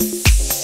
Música